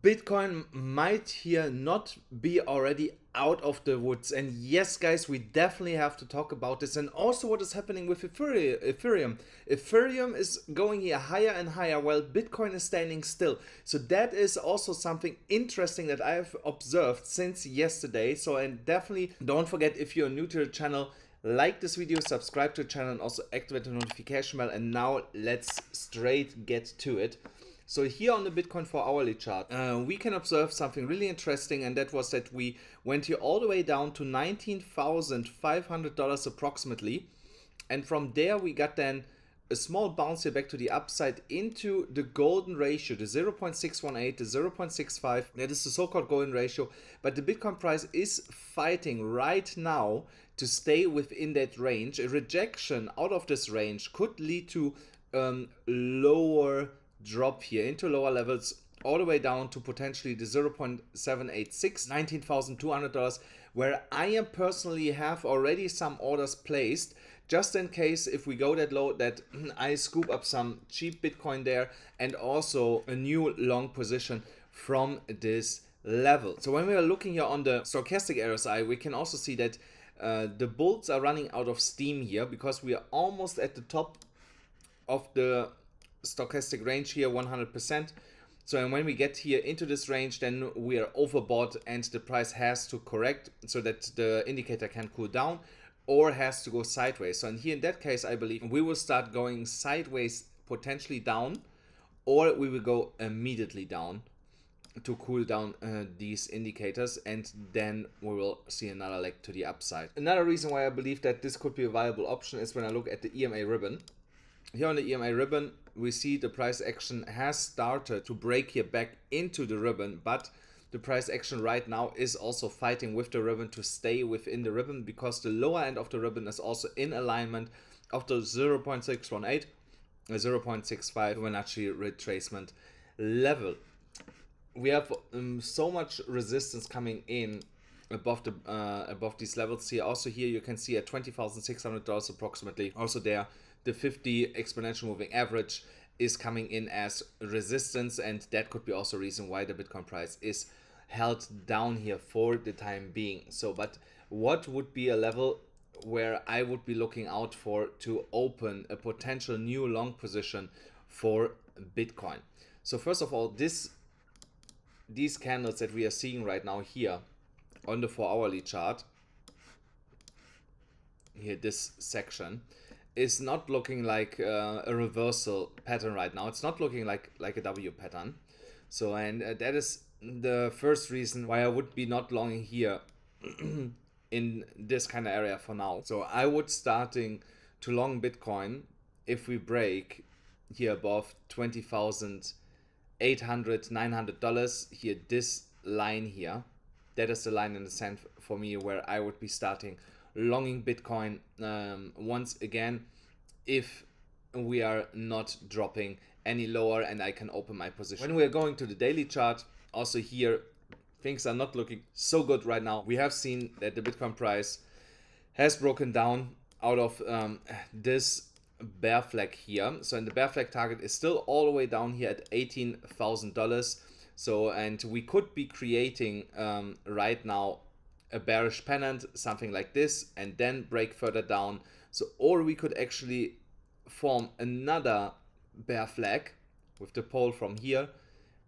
Bitcoin might here not be already out of the woods. And yes, guys, we definitely have to talk about this. And also what is happening with Ethereum. Ethereum is going here higher and higher while Bitcoin is standing still. So that is also something interesting that I have observed since yesterday. So and definitely don't forget if you're new to the channel, like this video, subscribe to the channel and also activate the notification bell. And now let's straight get to it. So here on the Bitcoin 4 hourly chart, uh, we can observe something really interesting and that was that we went here all the way down to $19,500 approximately. And from there we got then a small bounce here back to the upside into the golden ratio, the 0.618, the 0.65. That is the so-called golden ratio. But the Bitcoin price is fighting right now to stay within that range. A rejection out of this range could lead to um, lower drop here into lower levels all the way down to potentially the 0.786 $19,200 where I am personally have already some orders placed just in case if we go that low that I scoop up some cheap Bitcoin there and also a new long position from this level. So when we are looking here on the stochastic RSI we can also see that uh, the bulls are running out of steam here because we are almost at the top of the stochastic range here 100%. So and when we get here into this range, then we are overbought and the price has to correct so that the indicator can cool down or has to go sideways. So and here in that case, I believe we will start going sideways, potentially down, or we will go immediately down to cool down uh, these indicators and then we will see another leg to the upside. Another reason why I believe that this could be a viable option is when I look at the EMA ribbon. Here on the EMA ribbon, we see the price action has started to break here back into the ribbon, but the price action right now is also fighting with the ribbon to stay within the ribbon because the lower end of the ribbon is also in alignment of the 0.618 0.65 Fibonacci retracement level. We have um, so much resistance coming in above the uh, above these levels here. Also here you can see at twenty thousand six hundred dollars approximately. Also there the 50 exponential moving average is coming in as resistance and that could be also a reason why the bitcoin price is held down here for the time being. So but what would be a level where i would be looking out for to open a potential new long position for bitcoin? So first of all this these candles that we are seeing right now here on the four hourly chart here this section is not looking like uh, a reversal pattern right now. It's not looking like like a W pattern. So and uh, that is the first reason why I would be not longing here in this kind of area for now. So I would starting to long Bitcoin if we break here above 20,800 900 dollars here this line here that is the line in the sand for me where I would be starting longing Bitcoin um, once again if we are not dropping any lower and I can open my position. When we are going to the daily chart, also here, things are not looking so good right now. We have seen that the Bitcoin price has broken down out of um, this bear flag here. So and the bear flag target is still all the way down here at $18,000. So and we could be creating um, right now a bearish pennant, something like this, and then break further down. So, or we could actually form another bear flag with the pole from here,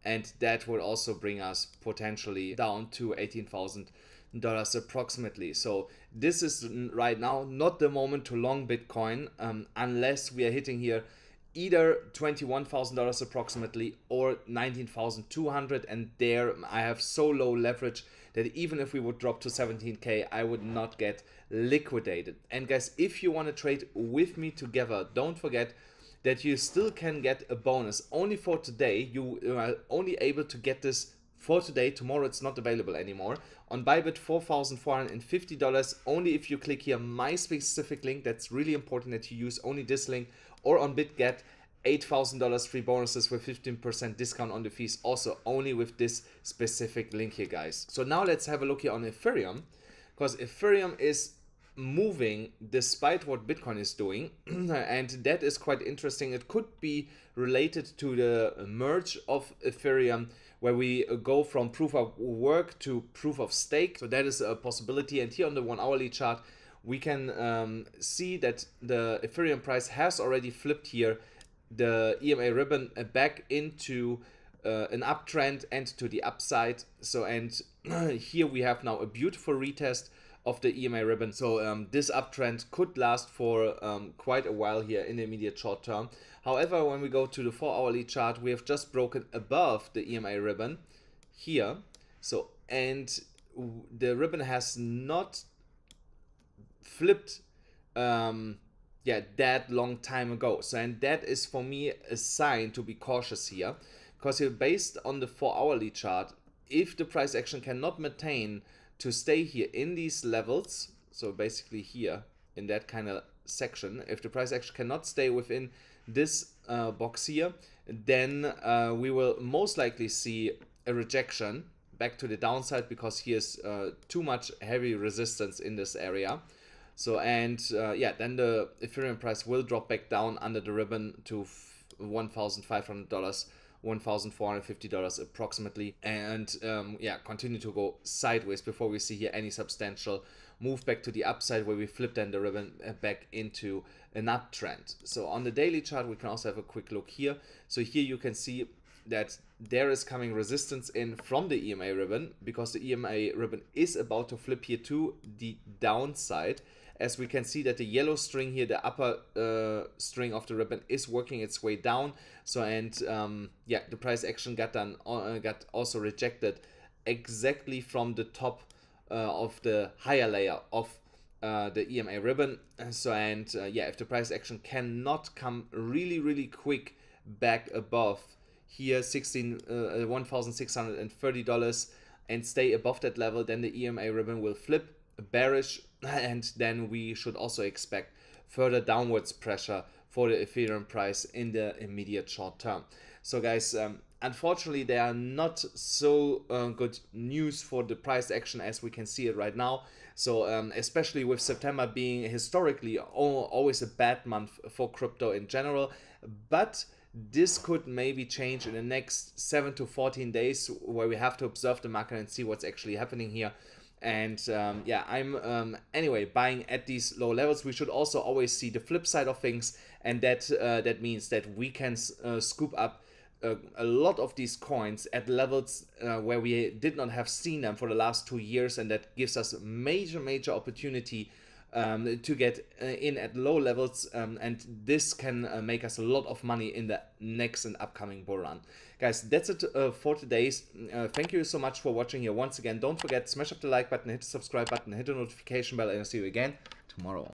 and that would also bring us potentially down to $18,000 approximately. So this is right now not the moment to long Bitcoin um, unless we are hitting here either $21,000 approximately or 19,200 and there I have so low leverage that even if we would drop to 17k I would not get liquidated. And guys if you want to trade with me together don't forget that you still can get a bonus. Only for today you are only able to get this for today. Tomorrow it's not available anymore. On bybit $4450 only if you click here my specific link. That's really important that you use only this link. Or on BitGet $8,000 free bonuses with 15% discount on the fees also only with this specific link here guys. So now let's have a look here on Ethereum because Ethereum is moving despite what Bitcoin is doing and that is quite interesting. It could be related to the merge of Ethereum where we go from proof of work to proof of stake. So that is a possibility. And here on the one hourly chart, we can um, see that the Ethereum price has already flipped here the EMA ribbon uh, back into uh, an uptrend and to the upside. So, and here we have now a beautiful retest of the EMA ribbon. So um, this uptrend could last for um, quite a while here in the immediate short term. However, when we go to the 4 hourly chart, we have just broken above the EMA ribbon here. So, and the ribbon has not flipped um, yeah, that long time ago. So, and that is for me a sign to be cautious here. Because here, based on the 4 hourly chart, if the price action cannot maintain to stay here in these levels, so basically here in that kind of section, if the price action cannot stay within this uh, box here, then uh, we will most likely see a rejection back to the downside because here's uh, too much heavy resistance in this area. So and uh, yeah, then the Ethereum price will drop back down under the ribbon to $1,500 $1,450 approximately and um, yeah continue to go sideways before we see here any substantial move back to the upside where we flip then the ribbon uh, back into an uptrend. So on the daily chart we can also have a quick look here. So here you can see that there is coming resistance in from the EMA ribbon because the EMA ribbon is about to flip here to the downside as we can see that the yellow string here, the upper uh, string of the ribbon is working its way down. So, and um, yeah, the price action got done, uh, got also rejected exactly from the top uh, of the higher layer of uh, the EMA ribbon. So, and uh, yeah, if the price action cannot come really, really quick back above here, 16, uh, $1,630 and stay above that level, then the EMA ribbon will flip bearish and then we should also expect further downwards pressure for the Ethereum price in the immediate short term. So guys, um, unfortunately there are not so uh, good news for the price action as we can see it right now. So um, especially with September being historically always a bad month for crypto in general, but this could maybe change in the next 7 to 14 days where we have to observe the market and see what's actually happening here and um, yeah i'm um, anyway buying at these low levels. We should also always see the flip side of things. And that uh, that means that we can uh, scoop up uh, a lot of these coins at levels uh, where we did not have seen them for the last two years. And that gives us major major opportunity um, to get uh, in at low levels um, and this can uh, make us a lot of money in the next and upcoming bull run. Guys that's it uh, for today's uh, thank you so much for watching here once again. Don't forget smash up the like button hit the subscribe button hit the notification bell and i'll see you again tomorrow